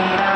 Yeah.